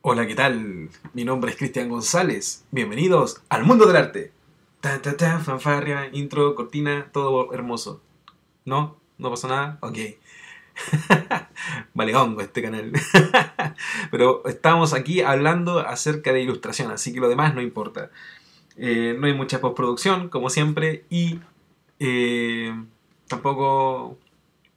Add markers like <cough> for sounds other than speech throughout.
Hola, ¿qué tal? Mi nombre es Cristian González. Bienvenidos al mundo del arte. Ta, ta, ta, fanfarria, intro, cortina, todo hermoso. ¿No? ¿No pasó nada? Ok. <laughs> vale hongo este canal. <laughs> Pero estamos aquí hablando acerca de ilustración, así que lo demás no importa. Eh, no hay mucha postproducción, como siempre, y eh, tampoco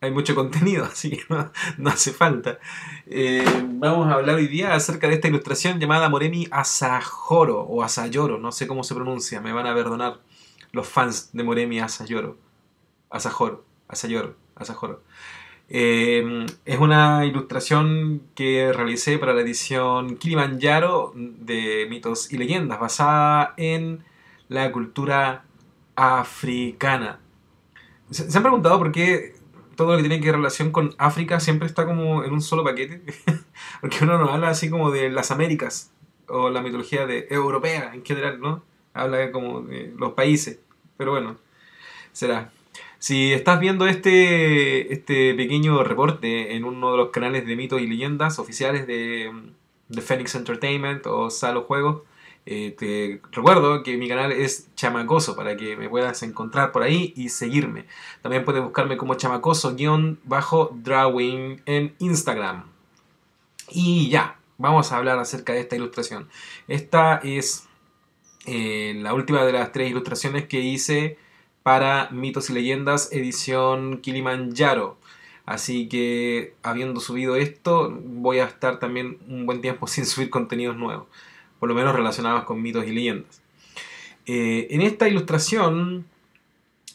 hay mucho contenido, <laughs> así que no, hace falta. Eh, vamos a hablar hoy día acerca de esta ilustración llamada Moremi Asajoro o Asayoro, no sé cómo se pronuncia, me van a perdonar los fans de Moremi Asayoro. Asajoro, Asayoro, Asajoro. Eh, es una ilustración que realicé para la edición Kilimanjaro de mitos y leyendas, basada en la cultura africana. ¿Se han preguntado por qué todo lo que tiene que relación con África siempre está como en un solo paquete. <laughs> Porque uno no habla así como de las Américas o la mitología de europea en general, ¿no? Habla como de los países. Pero bueno, será. Si estás viendo este, este pequeño reporte en uno de los canales de mitos y leyendas oficiales de, de Phoenix Entertainment o Salo Juegos, eh, te recuerdo que mi canal es Chamacoso para que me puedas encontrar por ahí y seguirme. También puedes buscarme como Chamacoso-Drawing en Instagram. Y ya, vamos a hablar acerca de esta ilustración. Esta es eh, la última de las tres ilustraciones que hice para Mitos y Leyendas edición Kilimanjaro. Así que habiendo subido esto, voy a estar también un buen tiempo <laughs> sin subir contenidos nuevos por lo menos relacionados con mitos y leyendas. Eh, en esta ilustración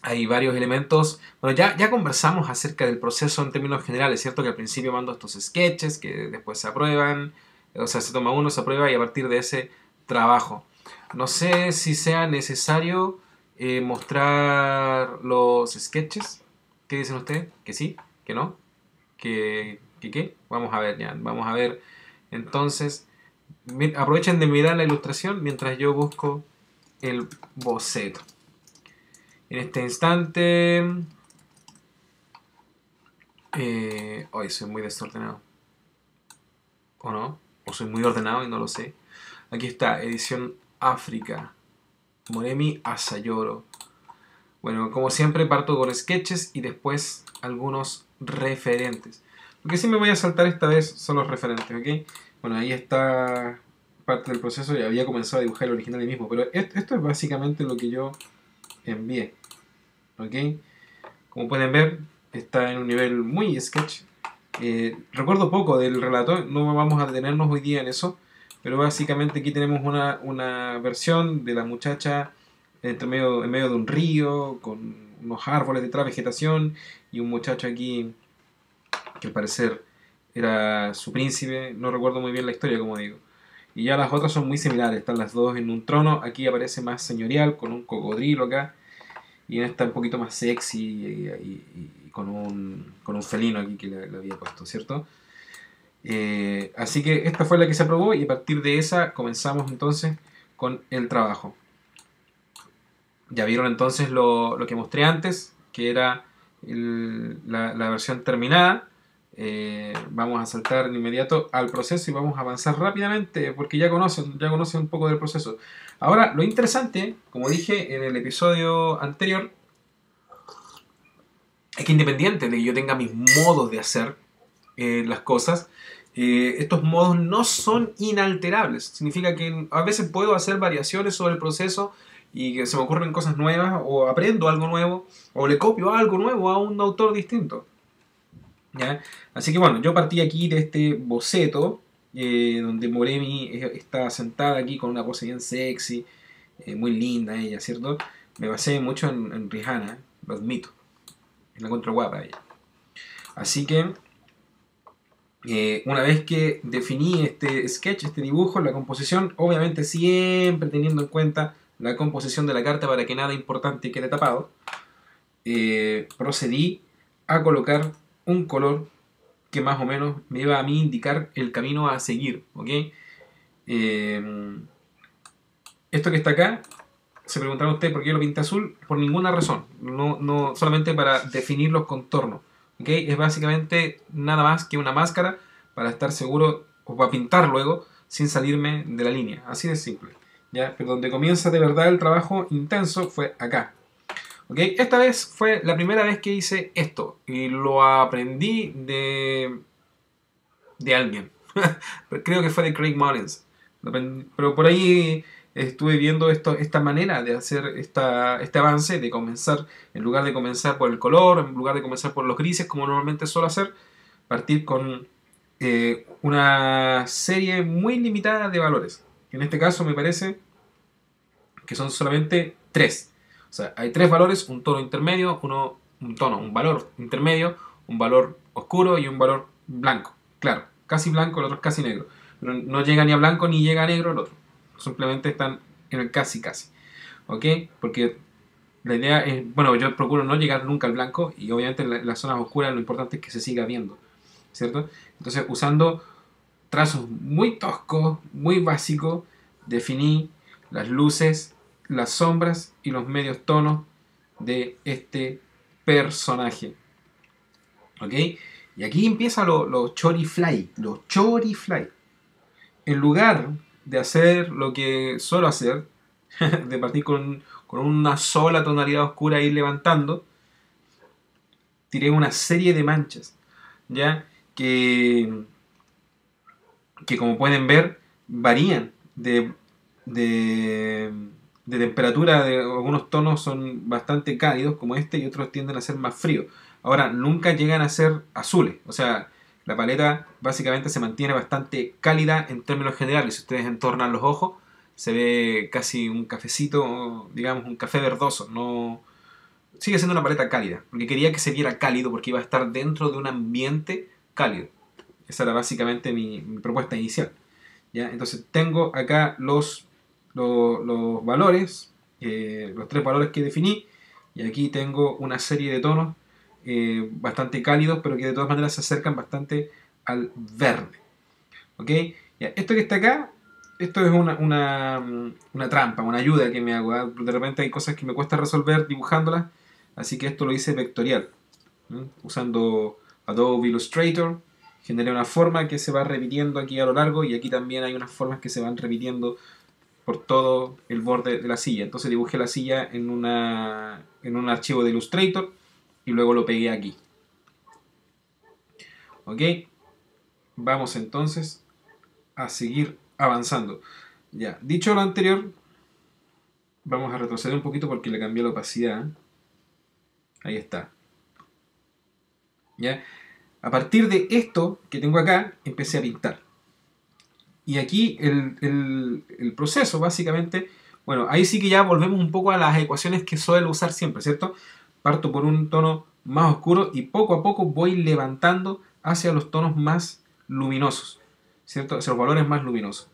hay varios elementos. Bueno, ya, ya conversamos acerca del proceso en términos generales, ¿cierto? Que al principio mando estos sketches que después se aprueban, o sea, se toma uno, se aprueba y a partir de ese trabajo. No sé si sea necesario eh, mostrar los sketches. ¿Qué dicen ustedes? ¿Que sí? ¿Que no? ¿Que, que qué? Vamos a ver ya. Vamos a ver entonces aprovechen de mirar la ilustración mientras yo busco el boceto. En este instante... Eh, hoy soy muy desordenado. ¿O no? O soy muy ordenado y no lo sé. Aquí está, edición África. Moremi Asayoro. Bueno, como siempre parto con sketches y después algunos referentes. Lo que sí me voy a saltar esta vez son los referentes, ¿ok? Bueno, ahí está parte del proceso y había comenzado a dibujar el original mismo. Pero esto es básicamente lo que yo envié. ¿Ok? Como pueden ver, está en un nivel muy sketch. Eh, recuerdo poco del relato, no vamos a detenernos hoy día en eso. Pero básicamente aquí tenemos una, versión de la muchacha entre medio, en medio de un río, con unos árboles detrás, vegetación, y un muchacho aquí que al parecer era su príncipe, no recuerdo muy bien la historia, como digo. Y ya las otras son muy similares, están las dos en un trono, aquí aparece más señorial, con un cocodrilo acá, y en esta un poquito más sexy y, con, un, con un felino aquí que le, había puesto, ¿cierto? Eh, así que esta fue la que se aprobó y a partir de esa comenzamos entonces con el trabajo. Ya vieron entonces lo, lo que mostré antes, que era la, la versión terminada eh, vamos a saltar de inmediato al proceso y vamos a avanzar rápidamente porque ya conocen, ya un poco del proceso. Ahora, lo interesante, como dije en el episodio anterior, es que independiente de que yo tenga mis modos de hacer eh, las cosas, eh, estos modos no son inalterables. Significa que a veces puedo hacer variaciones sobre el proceso y que se me ocurren cosas nuevas o aprendo algo nuevo o le copio algo nuevo a un autor distinto. Así que bueno, yo partí aquí de este boceto, eh, donde Moremi está sentada aquí con una pose bien sexy, eh, muy linda ella, ¿cierto? Me basé mucho en, Rihanna, lo admito. La encuentro guapa ella. Así que, eh, una vez que definí este sketch, este dibujo, la composición, obviamente siempre teniendo en cuenta la composición de la carta para que nada importante quede tapado, procedí a colocar un color que más o menos me iba a mí indicar el camino a seguir, ¿ok? Eh, esto que está acá, se preguntaron ustedes por qué lo pinté azul, por ninguna razón, no, no, solamente para definir los contornos, ¿ok? Es básicamente nada más que una máscara para estar seguro, o para pintar luego, sin salirme de la línea. Así de simple. ¿ya? Pero donde comienza de verdad el trabajo intenso fue acá. Esta vez fue la primera vez que hice esto y lo aprendí de, de alguien. <laughs> Creo que fue de Craig Mullins. Pero por ahí estuve viendo esto, esta manera de hacer esta, este avance, de comenzar, en lugar de comenzar por el color, en lugar de comenzar por los grises, como normalmente suelo hacer, partir con eh, una serie muy limitada de valores. En este caso me parece que son solamente tres. Hay tres valores, un tono intermedio, uno, un tono, un valor intermedio, un valor oscuro y un valor blanco. Claro, casi blanco, el otro es casi negro. No, no llega ni a blanco ni llega a negro el otro. Simplemente están en el casi casi. ¿Ok? Porque la idea es, bueno, yo procuro no llegar nunca al blanco y obviamente en, las zonas oscuras lo importante es que se siga viendo. ¿Cierto? Entonces, usando trazos muy toscos, muy básicos, definí las luces, las sombras y los medios tonos de este personaje. ¿Ok? Y aquí empieza lo, lo chorifly, lo chorifly. En lugar de hacer lo que suelo hacer, <laughs> de partir con, una sola tonalidad oscura e ir levantando, tiré una serie de manchas, ¿ya? Que, que como pueden ver, varían de, de, de temperatura, de algunos tonos son bastante cálidos como este y otros tienden a ser más fríos. Ahora, nunca llegan a ser azules, o sea, la paleta básicamente se mantiene bastante cálida en términos generales. Si ustedes entornan los ojos, se ve casi un cafecito, digamos, un café verdoso. No sigue siendo una paleta cálida, porque quería que se viera cálido porque iba a estar dentro de un ambiente cálido. Esa era básicamente mi, propuesta inicial. ¿ya? Entonces tengo acá los, los, valores, eh, los tres valores que definí, y aquí tengo una serie de tonos eh, bastante cálidos, pero que de todas maneras se acercan bastante al verde. ¿Ok? esto que está acá, esto es una, una, trampa, una ayuda que me hago. ¿ah? De repente hay cosas que me cuesta resolver dibujándolas, así que esto lo hice vectorial. Usando Adobe Illustrator, generé una forma que se va repitiendo aquí a lo largo y aquí también hay unas formas que se van repitiendo por todo el borde de la silla. Entonces dibujé la silla en, una, en un archivo de Illustrator y luego lo pegué aquí. ¿Ok? Vamos entonces a seguir avanzando. Ya, dicho lo anterior, vamos a retroceder un poquito porque le cambié la opacidad. Ahí está. ¿Ya? A partir de esto que tengo acá, empecé a pintar. Y aquí el, el, proceso, básicamente, bueno, ahí sí que ya volvemos un poco a las ecuaciones que suelo usar siempre, ¿cierto? Parto por un tono más oscuro y poco a poco voy levantando hacia los tonos más luminosos, ¿cierto? Hacia los valores más luminosos.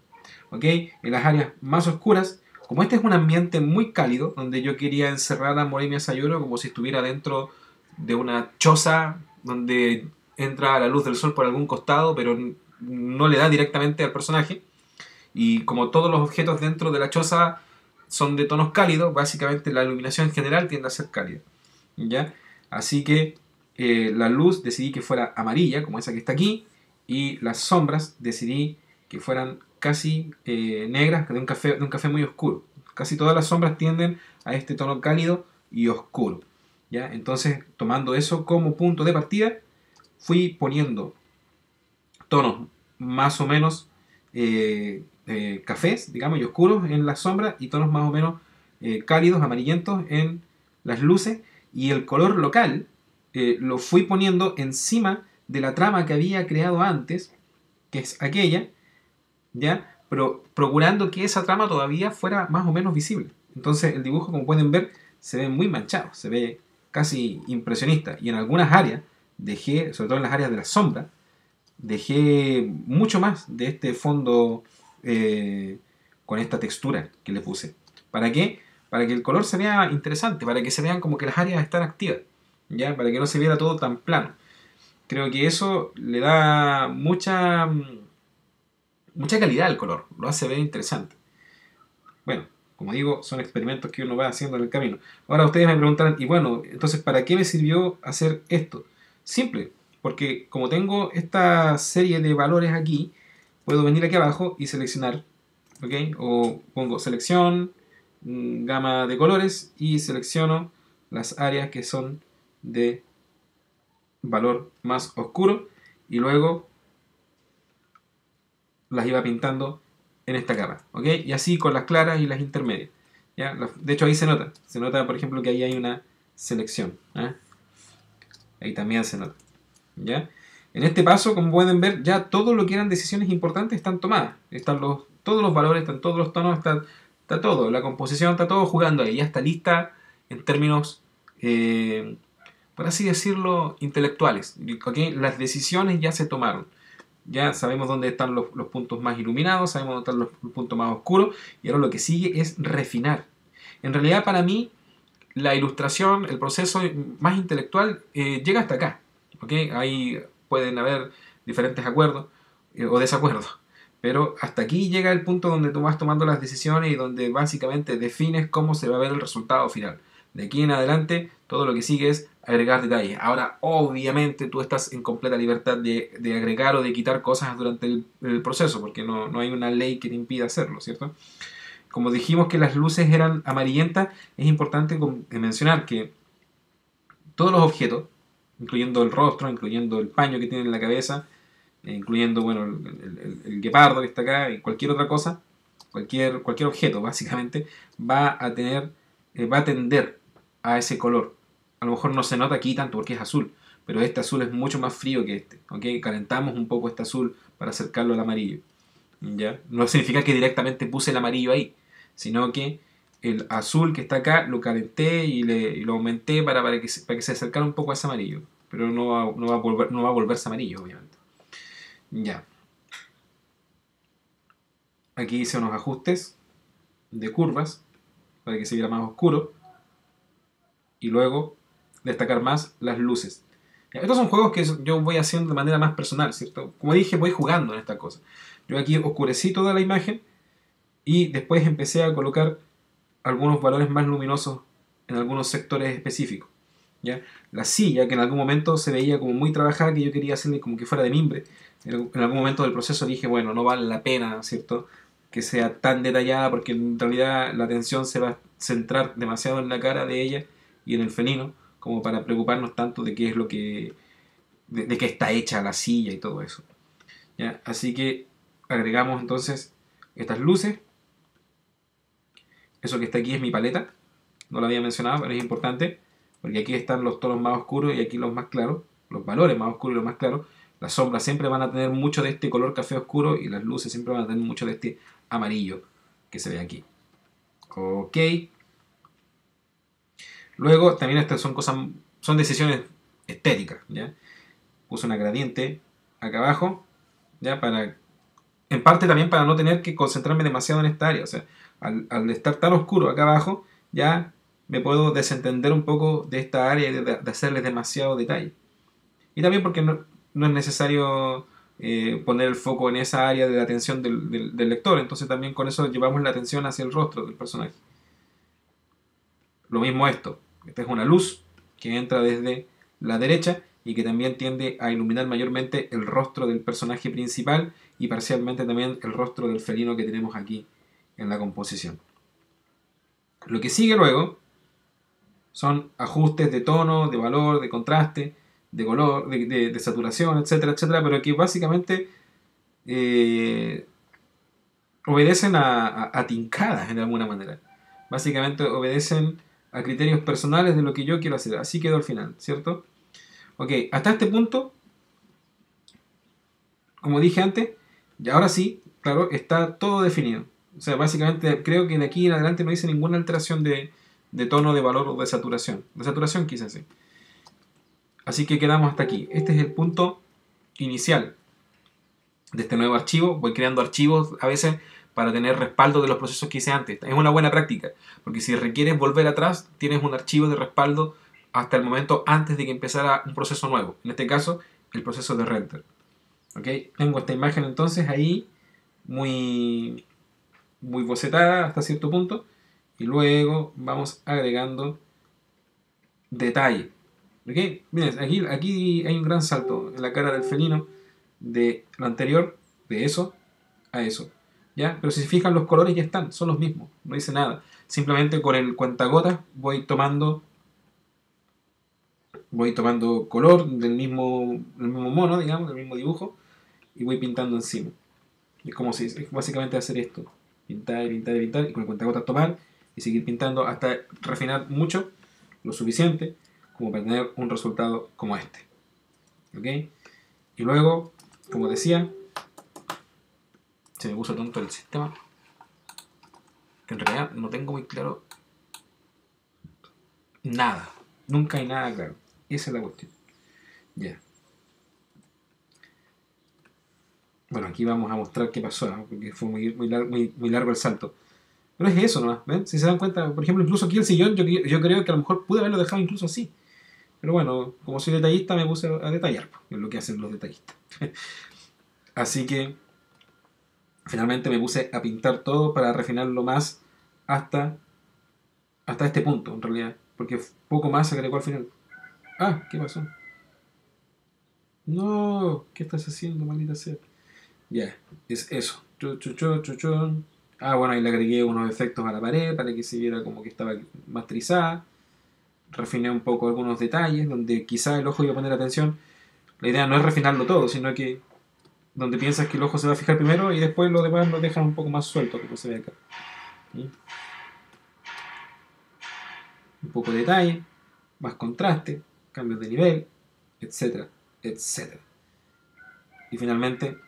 ¿Ok? En las áreas más oscuras, como este es un ambiente muy cálido, donde yo quería encerrar a Moremia Sayuro como si estuviera dentro de una choza donde entra la luz del sol por algún costado, pero no le da directamente al personaje. Y como todos los objetos dentro de la choza son de tonos cálidos, básicamente la iluminación en general tiende a ser cálida. ¿ya? Así que eh, la luz decidí que fuera amarilla, como esa que está aquí, y las sombras decidí que fueran casi eh, negras, de un, café, de un café muy oscuro. Casi todas las sombras tienden a este tono cálido y oscuro. ¿ya? Entonces, tomando eso como punto de partida, fui poniendo tonos más o menos eh, cafés, digamos, y oscuros en las sombras y tonos más o menos cálidos, amarillentos en las luces y el color local eh, lo fui poniendo encima de la trama que había creado antes, que es aquella, ¿ya? Pero procurando que esa trama todavía fuera más o menos visible. Entonces el dibujo, como pueden ver, se ve muy manchado, se ve casi impresionista. Y en algunas áreas dejé, sobre todo en las áreas de la sombra, dejé mucho más de este fondo eh, con esta textura que le puse. ¿Para qué? para que el color se vea interesante, para que se vean como que las áreas están activas, ¿ya? Para que no se viera todo tan plano. Creo que eso le da mucha, mucha calidad al color, lo hace ver interesante. Bueno, como digo, son experimentos que uno va haciendo en el camino. Ahora ustedes me preguntarán, y bueno, entonces, ¿para qué me sirvió hacer esto? Simple, porque como tengo esta serie de valores aquí, puedo venir aquí abajo y seleccionar, ¿ok? O pongo selección, mm, gama de colores y selecciono las áreas que son de valor más oscuro y luego las iba pintando en esta capa, ¿ok? Y así con las claras y las intermedias. ¿ya? De hecho ahí se nota, se nota por ejemplo que ahí hay una selección. ¿eh? Ahí también se nota. ¿Ya? En este paso, como pueden ver, ya todo lo que eran decisiones importantes están tomadas. Están los, todos los valores, están todos los tonos, está, todo. La composición está todo jugando ahí. Ya está lista en términos, eh, por así decirlo, intelectuales. Las decisiones ya se tomaron. Ya sabemos dónde están los, puntos más iluminados, sabemos dónde están los, puntos más oscuros. Y ahora lo que sigue es refinar. En realidad, para mí, la ilustración, el proceso más intelectual, eh, llega hasta acá. ¿Okay? Hay pueden haber diferentes acuerdos eh, o desacuerdos. Pero hasta aquí llega el punto donde tú vas tomando las decisiones y donde básicamente defines cómo se va a ver el resultado final. De aquí en adelante, todo lo que sigue es agregar detalles. Ahora, obviamente, tú estás en completa libertad de, agregar o de quitar cosas durante el, proceso, porque no, no, hay una ley que te impida hacerlo, ¿cierto? Como dijimos que las luces eran amarillentas, es importante mencionar que todos los objetos, incluyendo el rostro, incluyendo el paño que tiene en la cabeza, eh, incluyendo bueno, el, guepardo que está acá y cualquier otra cosa, cualquier, cualquier objeto <laughs> básicamente, va a tener, eh, va a tender a ese color. A lo mejor no se nota aquí tanto porque es azul, pero este azul es mucho más frío que este. ¿okay? Calentamos un poco este azul para acercarlo al amarillo. ¿ya? No significa que directamente puse el amarillo ahí, sino que el azul que está acá lo calenté y, le, lo aumenté para, para, que, para que se acercara un poco a ese amarillo. Pero no va, no va, a, volver, no va a volverse amarillo, obviamente. Ya. Aquí hice unos ajustes de curvas para que se viera más oscuro. Y luego destacar más las luces. Estos son juegos que yo voy haciendo de manera más personal, ¿cierto? Como dije, voy jugando en esta cosa. Yo aquí oscurecí toda la imagen y después empecé a colocar algunos valores más luminosos en algunos sectores específicos. La silla, que en algún momento se veía como muy trabajada, que yo quería hacerle como que fuera de mimbre. En algún momento del proceso dije, bueno, no vale la pena, ¿cierto? Que sea tan detallada, porque en realidad la atención se va a centrar demasiado en la cara de ella y en el felino, como para preocuparnos tanto de qué es lo que. de, qué está hecha la silla y todo eso. Así que agregamos entonces estas luces eso que está aquí es mi paleta. No lo había mencionado, pero es importante. Porque aquí están los tonos más oscuros y aquí los más claros. Los valores más oscuros y los más claros. Las sombras siempre van a tener mucho de este color café oscuro y las luces siempre van a tener mucho de este amarillo que se ve aquí. Ok. Luego también estas son cosas, son decisiones estéticas. ¿ya? Puse una gradiente acá abajo. ¿ya? Para, en parte también para no tener que concentrarme demasiado en esta área. O sea, al, estar tan oscuro acá abajo, ya me puedo desentender un poco de esta área y de, hacerles demasiado detalle. Y también porque no, es necesario eh, poner el foco en esa área de la atención del, lector, entonces también con eso llevamos la atención hacia el rostro del personaje. Lo mismo esto, esta es una luz que entra desde la derecha y que también tiende a iluminar mayormente el rostro del personaje principal y parcialmente también el rostro del felino que tenemos aquí en la composición. Lo que sigue luego son ajustes de tono, de valor, de contraste, de color, de, saturación, etcétera, etcétera, pero que básicamente eh, obedecen a, a, tincadas de alguna manera. Básicamente obedecen a criterios personales de lo que yo quiero hacer. Así quedó al final, ¿cierto? Ok, hasta este punto, como dije antes, y ahora sí, claro, está todo definido. O sea, básicamente creo que de aquí en adelante no hice ninguna alteración de, tono, de valor o de saturación. De saturación quizás sí. Así que quedamos hasta aquí. Este es el punto inicial de este nuevo archivo. Voy creando archivos a veces para tener respaldo de los procesos que hice antes. Es una buena práctica, porque si requieres volver atrás, tienes un archivo de respaldo hasta el momento antes de que empezara un proceso nuevo. En este caso, el proceso de render. ¿Ok? Tengo esta imagen entonces ahí muy muy bocetada hasta cierto punto y luego vamos agregando detalle. ¿Okay? Miren, aquí, aquí hay un gran salto en la cara del felino de lo anterior, de eso, a eso. ¿Ya? Pero si se fijan, los colores ya están, son los mismos, no dice nada. Simplemente con el cuentagotas voy tomando voy tomando color del mismo, del mismo mono, digamos, del mismo dibujo, y voy pintando encima. Es como si, es básicamente hacer esto, pintar, pintar, pintar, y con el cuentagotas tomar y seguir pintando hasta refinar mucho, lo suficiente, como para tener un resultado como este. ¿Ok? Y luego, como decía, se me puso tonto el sistema, que en realidad no tengo muy claro nada. Nunca hay nada claro. Esa es la cuestión. Ya. Bueno, aquí vamos a mostrar qué pasó, porque fue muy, muy, largo, el salto. Pero es eso nomás, ¿ven? Si se dan cuenta, por ejemplo, incluso aquí el sillón, yo, yo creo que a lo mejor pude haberlo dejado incluso así. Pero bueno, como soy detallista, me puse a detallar, es lo que hacen los detallistas. <laughs> así que, finalmente me puse a pintar todo para refinarlo más hasta, hasta este punto, en realidad. Porque poco más se agregó al final. Ah, ¿qué pasó? No, ¿qué estás haciendo, maldita sea? Ya, es eso. Ah, bueno, ahí le agregué unos efectos a la pared para que se viera como que estaba masterizada. Refiné un poco algunos detalles donde quizá el ojo iba a poner atención. La idea no es refinarlo todo, sino que donde piensas que el ojo se va a fijar primero y después lo demás lo dejas un poco más suelto, como se ve acá. Un poco de detalle, más contraste cambios de nivel, etcétera, etcétera. Y finalmente,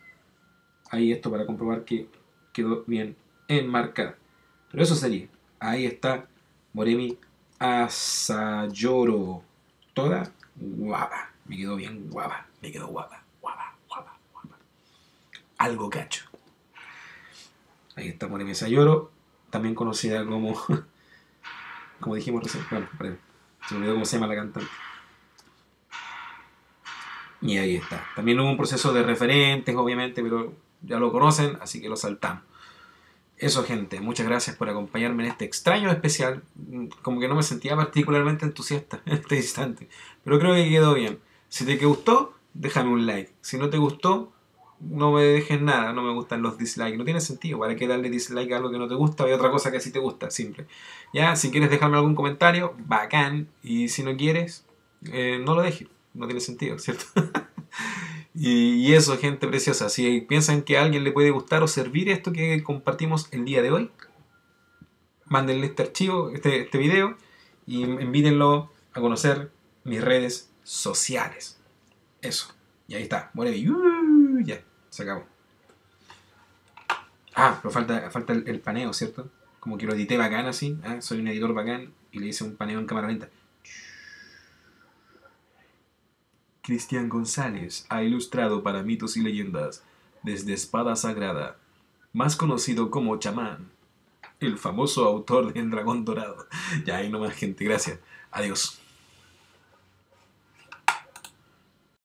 ahí esto para comprobar que quedó bien enmarcada. Pero eso sería, ahí está Moremi Asayoro. Toda guapa. Me quedó bien guapa. Me quedó guapa. Guapa, guapa, guapa. Algo cacho. Ahí está Moremi Asayoro. También conocida como. <laughs> como dijimos recién. Bueno, se me olvidó cómo se llama la cantante. Y ahí está. También hubo un proceso de referentes, obviamente, pero ya lo conocen, así que lo saltamos. Eso, gente, muchas gracias por acompañarme en este extraño especial. Como que no me sentía particularmente entusiasta <laughs> en este instante, pero creo que quedó bien. Si te gustó, déjame un like. Si no te gustó, no me dejes nada, no me gustan los dislikes. No tiene sentido, ¿para qué darle dislike a algo que no te gusta? Hay otra cosa que sí te gusta, simple. Ya, si quieres dejarme algún comentario, bacán. Y si no quieres, eh, no lo dejes no tiene sentido, ¿cierto? <laughs> y, eso, gente preciosa, si piensan que a alguien le puede gustar o servir esto que compartimos el día de hoy, mándenle este archivo, este, este video, y invítenlo a conocer mis redes sociales. Eso. Y ahí está. Muere uh, ya, se acabó. Ah, pero falta, falta el, paneo, ¿cierto? Como que lo edité bacán así. ¿ah? Soy un editor bacán y le hice un paneo en cámara lenta. Cristian González ha ilustrado para mitos y leyendas desde Espada Sagrada, más conocido como Chamán, el famoso autor del Dragón Dorado. Ya hay no más gente, gracias. Adiós.